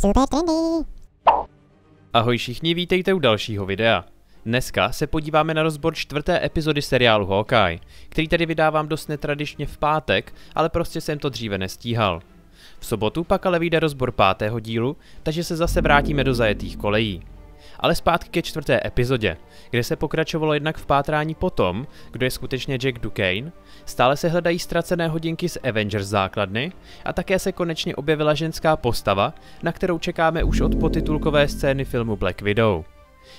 Super trendy. Ahoj všichni, vítejte u dalšího videa. Dneska se podíváme na rozbor čtvrté epizody seriálu Hawkeye, který tady vydávám dost netradičně v pátek, ale prostě jsem to dříve nestíhal. V sobotu pak ale vyjde rozbor pátého dílu, takže se zase vrátíme do zajetých kolejí. Ale zpátky ke čtvrté epizodě, kde se pokračovalo jednak v pátrání po tom, kdo je skutečně Jack Duquesne, stále se hledají ztracené hodinky z Avengers základny a také se konečně objevila ženská postava, na kterou čekáme už od potitulkové scény filmu Black Widow.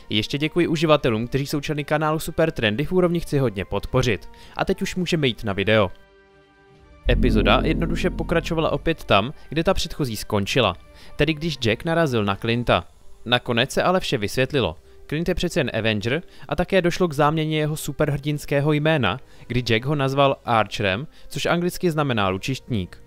Ještě děkuji uživatelům, kteří jsou členy kanálu Super Trendy v úrovni chci hodně podpořit. A teď už můžeme jít na video. Epizoda jednoduše pokračovala opět tam, kde ta předchozí skončila, tedy když Jack narazil na Clinta. Nakonec se ale vše vysvětlilo. Clint je přece jen Avenger a také došlo k záměně jeho superhrdinského jména, kdy Jack ho nazval Archerem, což anglicky znamená lučištník.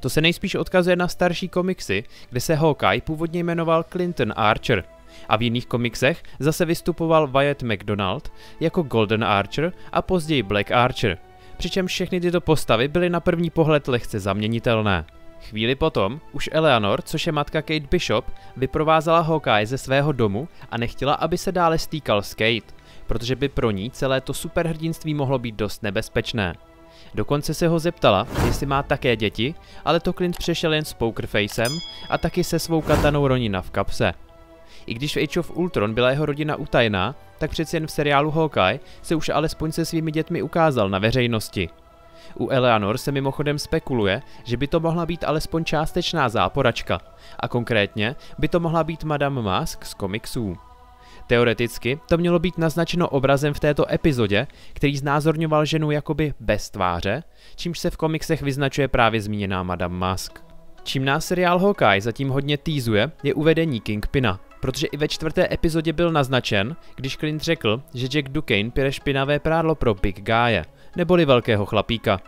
To se nejspíš odkazuje na starší komiksy, kde se Hawkeye původně jmenoval Clinton Archer. A v jiných komiksech zase vystupoval Wyatt McDonald jako Golden Archer a později Black Archer. Přičemž všechny tyto postavy byly na první pohled lehce zaměnitelné. Chvíli potom už Eleanor, což je matka Kate Bishop, vyprovázala Hawkeye ze svého domu a nechtěla, aby se dále stýkal s Kate, protože by pro ní celé to superhrdinství mohlo být dost nebezpečné. Dokonce se ho zeptala, jestli má také děti, ale to Clint přešel jen s Pokerfacem a taky se svou katanou Ronina v kapse. I když v Age of Ultron byla jeho rodina utajená, tak přeci jen v seriálu Hawkeye se už alespoň se svými dětmi ukázal na veřejnosti. U Eleanor se mimochodem spekuluje, že by to mohla být alespoň částečná záporačka, a konkrétně by to mohla být Madame Mask z komiksů. Teoreticky to mělo být naznačeno obrazem v této epizodě, který znázorňoval ženu jakoby bez tváře, čímž se v komiksech vyznačuje právě zmíněná Madame Mask. Čím nás seriál Hawkeye zatím hodně týzuje, je uvedení Kingpina, protože i ve čtvrté epizodě byl naznačen, když Clint řekl, že Jack Duquesne pěre špinavé prádlo pro Big Guy, neboli velkého chlapíka.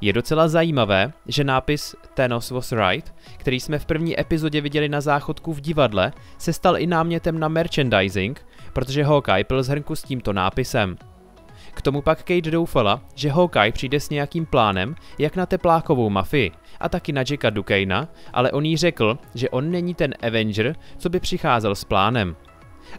Je docela zajímavé, že nápis Thanos was right, který jsme v první epizodě viděli na záchodku v divadle, se stal i námětem na merchandising, protože Hawkeye pil z hrnku s tímto nápisem. K tomu pak Kate doufala, že Hawkeye přijde s nějakým plánem, jak na teplákovou mafii a taky na Jacka Duquesna, ale on jí řekl, že on není ten Avenger, co by přicházel s plánem.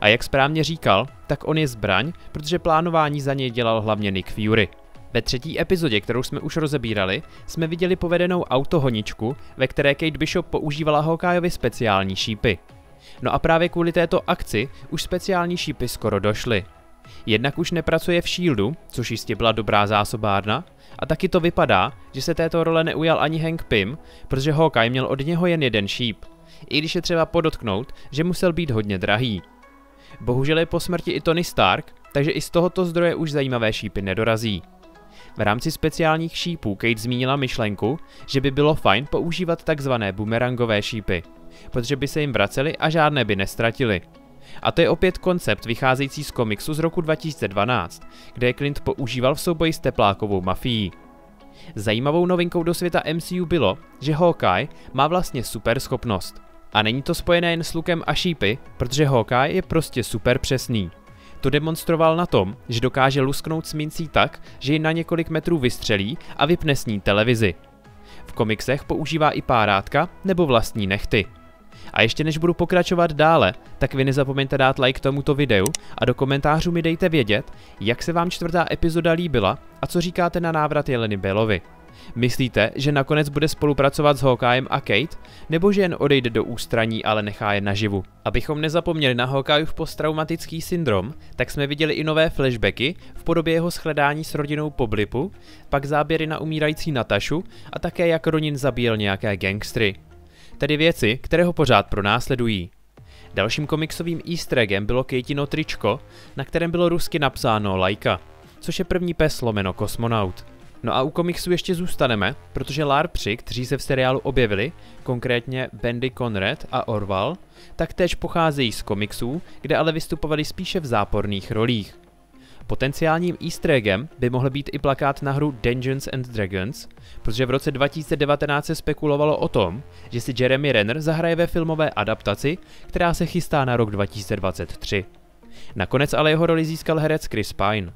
A jak správně říkal, tak on je zbraň, protože plánování za něj dělal hlavně Nick Fury. Ve třetí epizodě, kterou jsme už rozebírali, jsme viděli povedenou autohoničku, ve které Kate Bishop používala Hawkeyeovi speciální šípy. No a právě kvůli této akci už speciální šípy skoro došly. Jednak už nepracuje v Shieldu, což jistě byla dobrá zásobárna, a taky to vypadá, že se této role neujal ani Hank Pym, protože Hawkeye měl od něho jen jeden šíp. I když je třeba podotknout, že musel být hodně drahý. Bohužel je po smrti i Tony Stark, takže i z tohoto zdroje už zajímavé šípy nedorazí. V rámci speciálních šípů Kate zmínila myšlenku, že by bylo fajn používat takzvané bumerangové šípy, protože by se jim vracely a žádné by nestratili. A to je opět koncept vycházející z komiksu z roku 2012, kde je Clint používal v souboji s teplákovou mafií. Zajímavou novinkou do světa MCU bylo, že Hawkeye má vlastně super schopnost. A není to spojené jen s lukem a šípy, protože Hawkeye je prostě super přesný. To demonstroval na tom, že dokáže lusknout s mincí tak, že ji na několik metrů vystřelí a vypne s ní televizi. V komiksech používá i párátka nebo vlastní nechty. A ještě než budu pokračovat dále, tak vy nezapomeňte dát like tomuto videu a do komentářů mi dejte vědět, jak se vám čtvrtá epizoda líbila a co říkáte na návrat Jeleny Belovi. Myslíte, že nakonec bude spolupracovat s Hawkeyeem a Kate, nebo že jen odejde do ústraní, ale nechá je naživu? Abychom nezapomněli na Hawkeyeův posttraumatický syndrom, tak jsme viděli i nové flashbacky v podobě jeho shledání s rodinou po blipu, pak záběry na umírající Natašu a také jak Ronin zabíjel nějaké gangstry. Tedy věci, které ho pořád pronásledují. Dalším komiksovým easter eggem bylo Kejtino tričko, na kterém bylo rusky napsáno Laika, což je první pes lomeno kosmonaut. No a u komiksu ještě zůstaneme, protože LARPři, kteří se v seriálu objevili, konkrétně Bendy Conrad a Orval, tak též pocházejí z komiksů, kde ale vystupovali spíše v záporných rolích. Potenciálním easter eggem by mohl být i plakát na hru Dungeons and Dragons, protože v roce 2019 se spekulovalo o tom, že si Jeremy Renner zahraje ve filmové adaptaci, která se chystá na rok 2023. Nakonec ale jeho roli získal herec Chris Pine.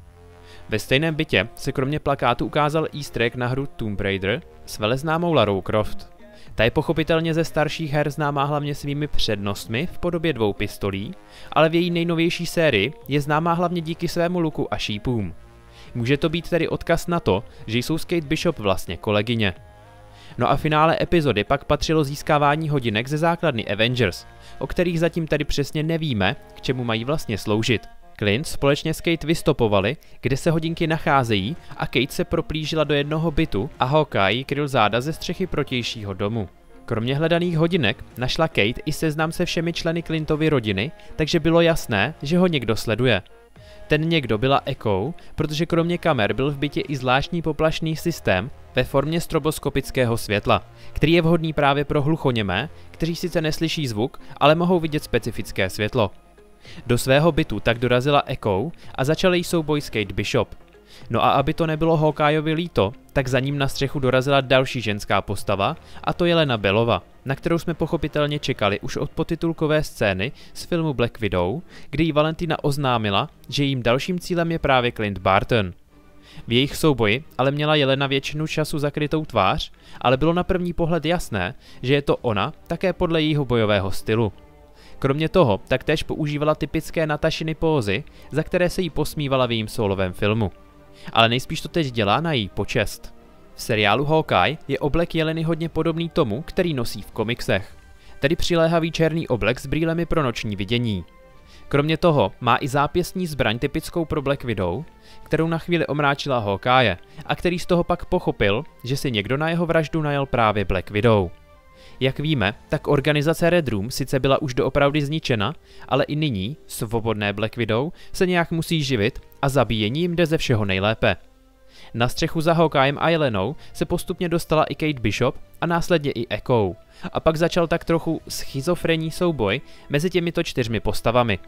Ve stejném bytě se kromě plakátu ukázal easter egg na hru Tomb Raider s veleznámou Larou Croft. Ta je pochopitelně ze starších her známá hlavně svými přednostmi v podobě dvou pistolí, ale v její nejnovější sérii je známá hlavně díky svému luku a šípům. Může to být tedy odkaz na to, že jsou s Kate Bishop vlastně kolegyně. No a finále epizody pak patřilo získávání hodinek ze základny Avengers, o kterých zatím tedy přesně nevíme, k čemu mají vlastně sloužit. Clint společně s Kate vystopovali, kde se hodinky nacházejí a Kate se proplížila do jednoho bytu a Hawkeye kryl záda ze střechy protějšího domu. Kromě hledaných hodinek našla Kate i seznam se všemi členy Clintovy rodiny, takže bylo jasné, že ho někdo sleduje. Ten někdo byla Echo, protože kromě kamer byl v bytě i zvláštní poplašný systém ve formě stroboskopického světla, který je vhodný právě pro hluchoněmé, kteří sice neslyší zvuk, ale mohou vidět specifické světlo. Do svého bytu tak dorazila Echo a začal jí souboj s Kate Bishop. No a aby to nebylo Hawkeyeovi líto, tak za ním na střechu dorazila další ženská postava, a to je Lena Belova, na kterou jsme pochopitelně čekali už od potitulkové scény z filmu Black Widow, kdy jí Valentina oznámila, že jejím dalším cílem je právě Clint Barton. V jejich souboji ale měla Jelena většinu času zakrytou tvář, ale bylo na první pohled jasné, že je to ona také podle jejího bojového stylu. Kromě toho taktéž používala typické Natašiny pózy, za které se jí posmívala v jejím solovém filmu. Ale nejspíš to teď dělá na její počest. V seriálu Hawkeye je oblek Jeleny hodně podobný tomu, který nosí v komiksech. Tedy přiléhavý černý oblek s brýlemi pro noční vidění. Kromě toho má i zápěstní zbraň typickou pro Black Widow, kterou na chvíli omráčila Hawkeye a který z toho pak pochopil, že si někdo na jeho vraždu najel právě Black Widow. Jak víme, tak organizace Red Room sice byla už doopravdy zničena, ale i nyní, svobodné Black Widow, se nějak musí živit a zabíjení jim jde ze všeho nejlépe. Na střechu za Hawkeyeem a Jelenou se postupně dostala i Kate Bishop a následně i Echo. A pak začal tak trochu schizofrenní souboj mezi těmito čtyřmi postavami.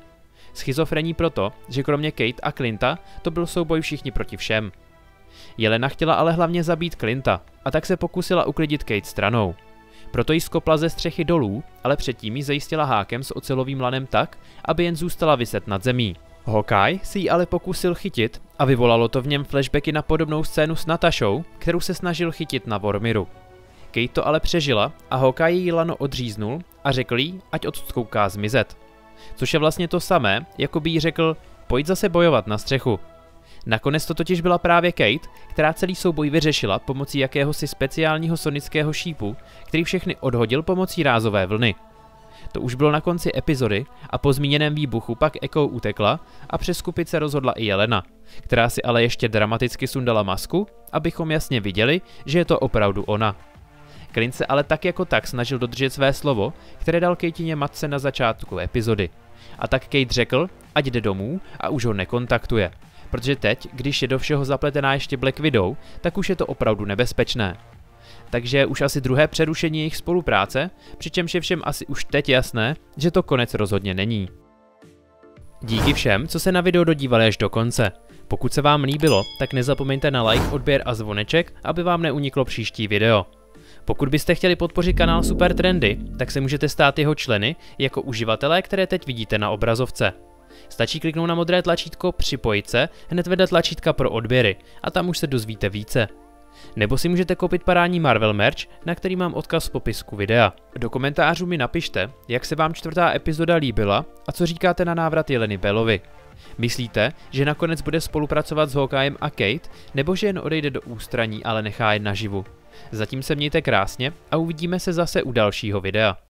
Schizofrení proto, že kromě Kate a Clinta to byl souboj všichni proti všem. Jelena chtěla ale hlavně zabít Clinta a tak se pokusila uklidit Kate stranou. Proto ji skopla ze střechy dolů, ale předtím ji zajistila hákem s ocelovým lanem tak, aby jen zůstala vyset nad zemí. Hawkeye si ji ale pokusil chytit a vyvolalo to v něm flashbacky na podobnou scénu s Natašou, kterou se snažil chytit na Vormiru. Kate to ale přežila a Hawkeye jí lano odříznul a řekl jí, ať odstkouká zmizet. Což je vlastně to samé, jako by jí řekl, pojď zase bojovat na střechu. Nakonec to totiž byla právě Kate, která celý souboj vyřešila pomocí jakéhosi speciálního sonického šípu, který všechny odhodil pomocí rázové vlny. To už bylo na konci epizody a po zmíněném výbuchu pak Echo utekla a přeskupit se rozhodla i Jelena, která si ale ještě dramaticky sundala masku, abychom jasně viděli, že je to opravdu ona. Clint se ale tak jako tak snažil dodržet své slovo, které dal Katině matce na začátku epizody. A tak Kate řekl, ať jde domů a už ho nekontaktuje. Protože teď, když je do všeho zapletená ještě Black Widow, tak už je to opravdu nebezpečné. Takže už asi druhé přerušení jejich spolupráce, přičemž je všem asi už teď jasné, že to konec rozhodně není. Díky všem, co se na video dodívali až do konce. Pokud se vám líbilo, tak nezapomeňte na like, odběr a zvoneček, aby vám neuniklo příští video. Pokud byste chtěli podpořit kanál Super Trendy, tak se můžete stát jeho členy jako uživatelé, které teď vidíte na obrazovce. Stačí kliknout na modré tlačítko Připojit se, hned vedle tlačítka pro odběry a tam už se dozvíte více. Nebo si můžete koupit parádní Marvel merch, na který mám odkaz v popisku videa. Do komentářů mi napište, jak se vám čtvrtá epizoda líbila a co říkáte na návrat Jeleny Belovi. Myslíte, že nakonec bude spolupracovat s Hawkeyeem a Kate, nebo že jen odejde do ústraní, ale nechá je naživu? Zatím se mějte krásně a uvidíme se zase u dalšího videa.